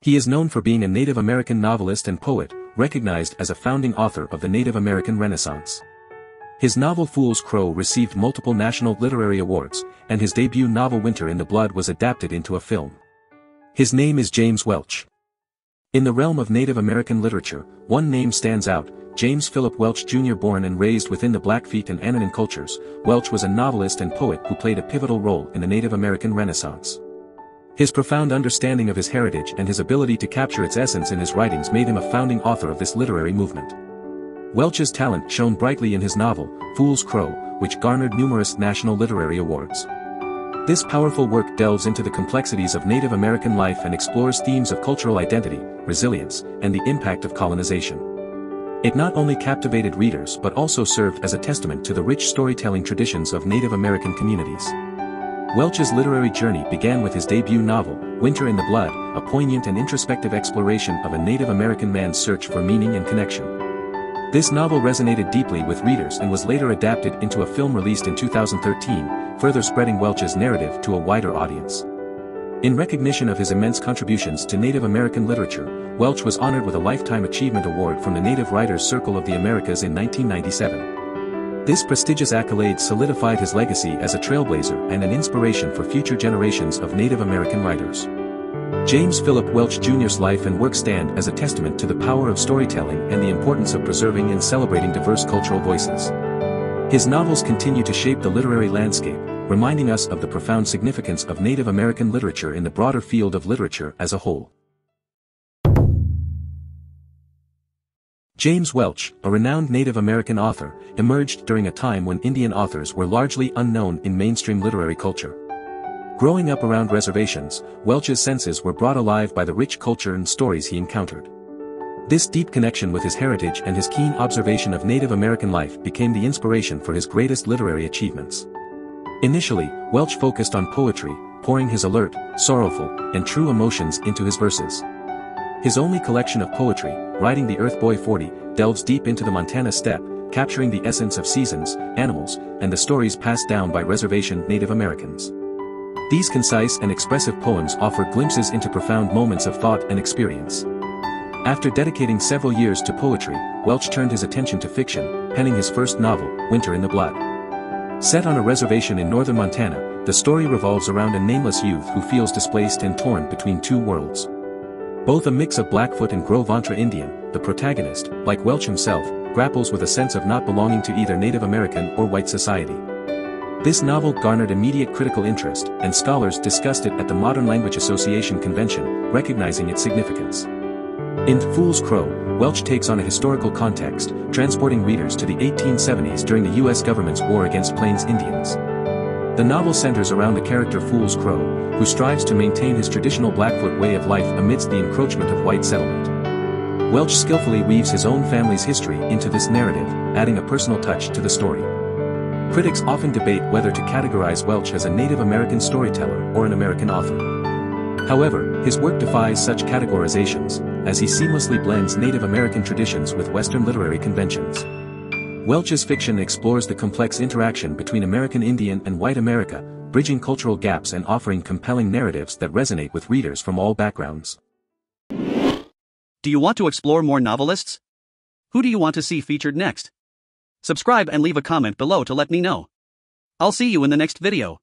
He is known for being a Native American novelist and poet, recognized as a founding author of the Native American Renaissance. His novel Fools Crow received multiple national literary awards, and his debut novel Winter in the Blood was adapted into a film. His name is James Welch. In the realm of Native American literature, one name stands out, James Phillip Welch Jr. Born and raised within the Blackfeet and A'aninin cultures, Welch was a novelist and poet who played a pivotal role in the Native American Renaissance. His profound understanding of his heritage and his ability to capture its essence in his writings made him a founding author of this literary movement. Welch's talent shone brightly in his novel, Fools Crow, which garnered numerous national literary awards. This powerful work delves into the complexities of Native American life and explores themes of cultural identity, resilience, and the impact of colonization. It not only captivated readers but also served as a testament to the rich storytelling traditions of Native American communities. Welch's literary journey began with his debut novel, Winter in the Blood, a poignant and introspective exploration of a Native American man's search for meaning and connection. This novel resonated deeply with readers and was later adapted into a film released in 2013, further spreading Welch's narrative to a wider audience. In recognition of his immense contributions to Native American literature, Welch was honored with a Lifetime Achievement Award from the Native Writers Circle of the Americas in 1997. This prestigious accolade solidified his legacy as a trailblazer and an inspiration for future generations of Native American writers. James Phillip Welch Jr.'s life and work stand as a testament to the power of storytelling and the importance of preserving and celebrating diverse cultural voices. His novels continue to shape the literary landscape, reminding us of the profound significance of Native American literature in the broader field of literature as a whole. James Welch, a renowned Native American author, emerged during a time when Indian authors were largely unknown in mainstream literary culture. Growing up around reservations, Welch's senses were brought alive by the rich culture and stories he encountered. This deep connection with his heritage and his keen observation of Native American life became the inspiration for his greatest literary achievements. Initially, Welch focused on poetry, pouring his alert, sorrowful, and true emotions into his verses. His only collection of poetry, Riding the Earthboy 40, delves deep into the Montana steppe, capturing the essence of seasons, animals, and the stories passed down by reservation Native Americans. These concise and expressive poems offer glimpses into profound moments of thought and experience. After dedicating several years to poetry, Welch turned his attention to fiction, penning his first novel, Winter in the Blood. Set on a reservation in northern Montana, the story revolves around a nameless youth who feels displaced and torn between two worlds. Both a mix of Blackfoot and Gros Ventre Indian, the protagonist, like Welch himself, grapples with a sense of not belonging to either Native American or white society. This novel garnered immediate critical interest, and scholars discussed it at the Modern Language Association convention, recognizing its significance. In Fools Crow, Welch takes on a historical context, transporting readers to the 1870s during the U.S. government's war against Plains Indians. The novel centers around the character Fools Crow, who strives to maintain his traditional Blackfoot way of life amidst the encroachment of white settlement. Welch skillfully weaves his own family's history into this narrative, adding a personal touch to the story. Critics often debate whether to categorize Welch as a Native American storyteller or an American author. However, his work defies such categorizations, as he seamlessly blends Native American traditions with Western literary conventions. Welch's fiction explores the complex interaction between American Indian and white America, bridging cultural gaps and offering compelling narratives that resonate with readers from all backgrounds. Do you want to explore more novelists? Who do you want to see featured next? Subscribe and leave a comment below to let me know. I'll see you in the next video.